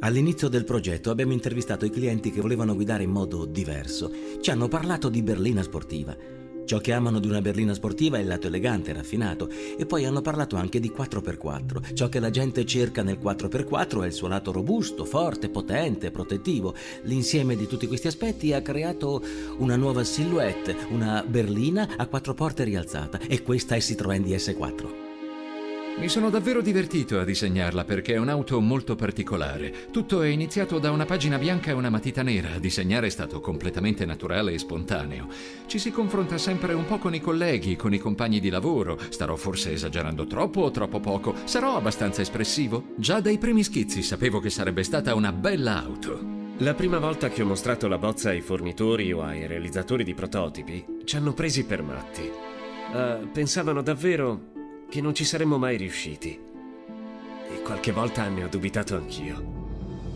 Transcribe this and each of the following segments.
All'inizio del progetto abbiamo intervistato i clienti che volevano guidare in modo diverso. Ci hanno parlato di berlina sportiva. Ciò che amano di una berlina sportiva è il lato elegante raffinato e poi hanno parlato anche di 4x4. Ciò che la gente cerca nel 4x4 è il suo lato robusto, forte, potente, protettivo. L'insieme di tutti questi aspetti ha creato una nuova silhouette, una berlina a quattro porte rialzata e questa è Citroën DS4. Mi sono davvero divertito a disegnarla perché è un'auto molto particolare. Tutto è iniziato da una pagina bianca e una matita nera. Disegnare è stato completamente naturale e spontaneo. Ci si confronta sempre un po' con i colleghi, con i compagni di lavoro. Starò forse esagerando troppo o troppo poco? Sarò abbastanza espressivo? Già dai primi schizzi sapevo che sarebbe stata una bella auto. La prima volta che ho mostrato la bozza ai fornitori o ai realizzatori di prototipi, ci hanno presi per matti. Uh, pensavano davvero che non ci saremmo mai riusciti. E qualche volta ne ho dubitato anch'io.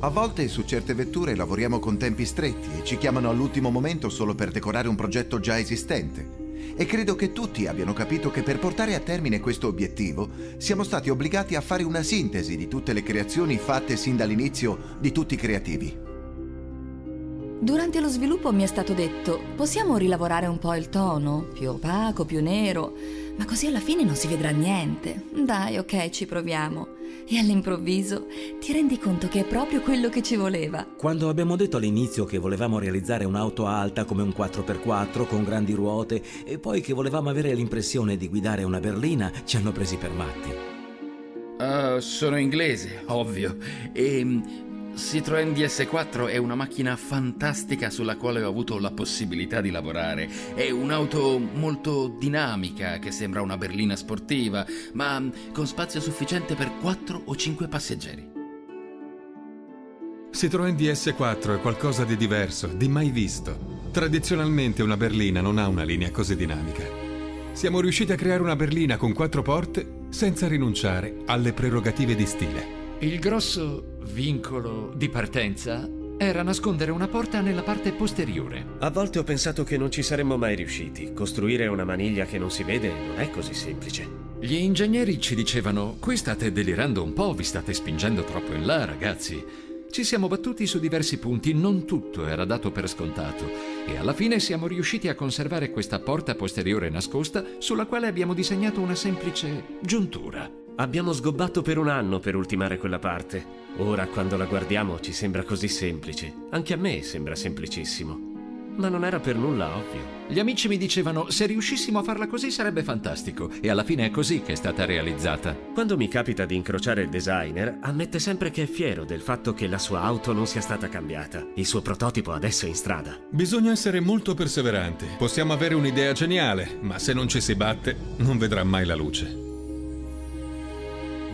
A volte su certe vetture lavoriamo con tempi stretti e ci chiamano all'ultimo momento solo per decorare un progetto già esistente. E credo che tutti abbiano capito che per portare a termine questo obiettivo siamo stati obbligati a fare una sintesi di tutte le creazioni fatte sin dall'inizio di tutti i creativi. Durante lo sviluppo mi è stato detto, possiamo rilavorare un po' il tono, più opaco, più nero, ma così alla fine non si vedrà niente. Dai, ok, ci proviamo. E all'improvviso ti rendi conto che è proprio quello che ci voleva. Quando abbiamo detto all'inizio che volevamo realizzare un'auto alta come un 4x4 con grandi ruote e poi che volevamo avere l'impressione di guidare una berlina, ci hanno presi per matti. Uh, sono inglese, ovvio. E Citroën DS4 è una macchina fantastica sulla quale ho avuto la possibilità di lavorare. È un'auto molto dinamica che sembra una berlina sportiva, ma con spazio sufficiente per 4 o 5 passeggeri. Citroën DS4 è qualcosa di diverso, di mai visto. Tradizionalmente una berlina non ha una linea così dinamica. Siamo riusciti a creare una berlina con quattro porte senza rinunciare alle prerogative di stile. Il grosso vincolo di partenza era nascondere una porta nella parte posteriore. A volte ho pensato che non ci saremmo mai riusciti. Costruire una maniglia che non si vede non è così semplice. Gli ingegneri ci dicevano: Qui state delirando un po', vi state spingendo troppo in là, ragazzi. Ci siamo battuti su diversi punti, non tutto era dato per scontato e alla fine siamo riusciti a conservare questa porta posteriore nascosta sulla quale abbiamo disegnato una semplice giuntura. Abbiamo sgobbato per un anno per ultimare quella parte. Ora, quando la guardiamo, ci sembra così semplice. Anche a me sembra semplicissimo. Ma non era per nulla ovvio. Gli amici mi dicevano, se riuscissimo a farla così sarebbe fantastico. E alla fine è così che è stata realizzata. Quando mi capita di incrociare il designer, ammette sempre che è fiero del fatto che la sua auto non sia stata cambiata. Il suo prototipo adesso è in strada. Bisogna essere molto perseveranti. Possiamo avere un'idea geniale, ma se non ci si batte, non vedrà mai la luce.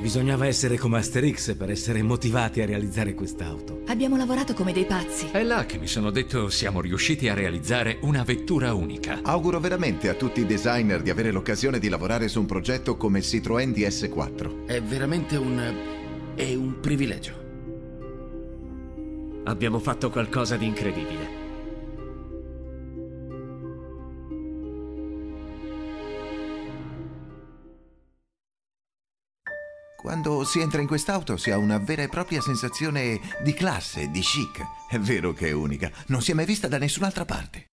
Bisognava essere come Asterix per essere motivati a realizzare quest'auto. Abbiamo lavorato come dei pazzi. È là che mi sono detto siamo riusciti a realizzare una vettura unica. Auguro veramente a tutti i designer di avere l'occasione di lavorare su un progetto come il Citroën DS4. È veramente un... è un privilegio. Abbiamo fatto qualcosa di incredibile. Quando si entra in quest'auto si ha una vera e propria sensazione di classe, di chic. È vero che è unica, non si è mai vista da nessun'altra parte.